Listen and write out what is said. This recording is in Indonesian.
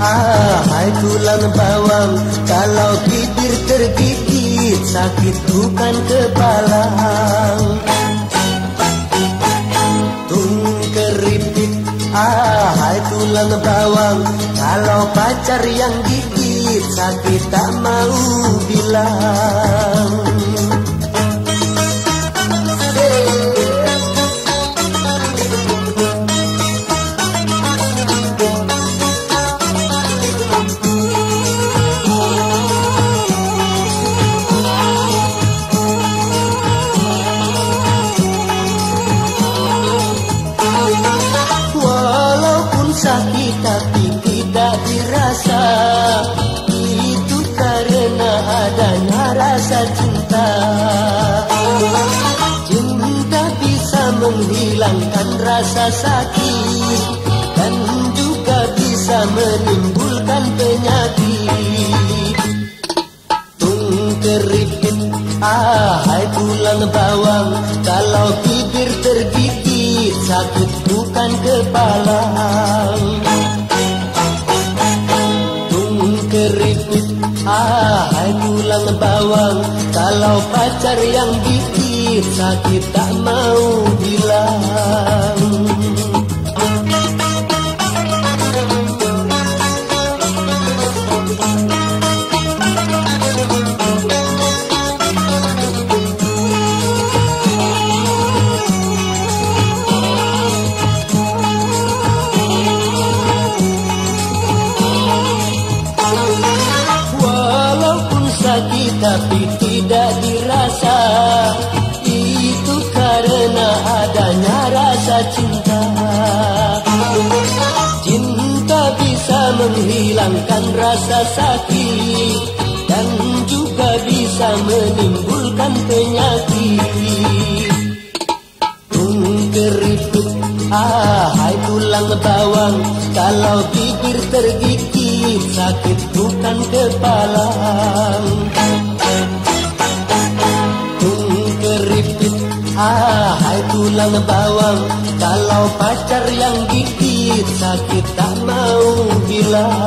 Ah, hai tulang bawang Kalau bibir tergigit Sakit bukan kepalang Tung keripik ah, hai tulang bawang Kalau pacar yang gigit Sakit tak mau bilang. Cinta. Cinta bisa menghilangkan rasa sakit Dan juga bisa menimbulkan penyakit. Tung keripit, ahai tulang bawang Kalau bibir tergigit sakit bukan kepala Ahai tulang bawang Kalau pacar yang gigit Sakit tak mau bilang sakit tapi tidak dirasa Itu karena adanya rasa cinta. Cinta bisa menghilangkan rasa sakit Dan juga bisa menimbulkan penyakit Kalau bibir tergigit sakit bukan kepala. Keriput, ahai tulang bawang. Kalau pacar yang gigit sakit tak mau bilang